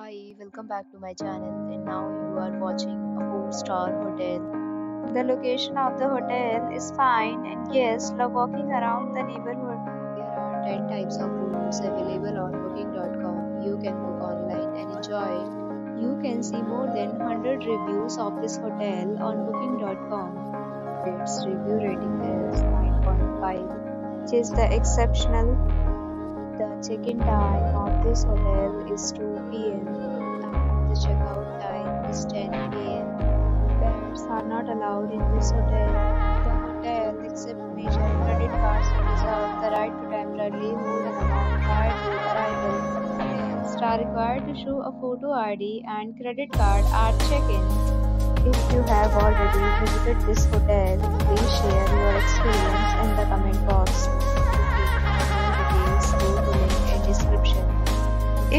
Hi, welcome back to my channel and now you are watching a 4-star hotel. The location of the hotel is fine and guests love walking around the neighborhood. There are 10 types of rooms available on booking.com. You can book online and enjoy. You can see more than 100 reviews of this hotel on booking.com. Its review rating is 9.5, which is the exceptional the check-in time this hotel is 2 p.m. and the checkout time is 10 p.m. Pets are not allowed in this hotel. The hotel accepts major credit cards and reserves the right to temporarily hold an amount prior to arrival. Guests are required to show a photo ID and credit card at check-in. If you have already visited this hotel, please share your experience in the comment box.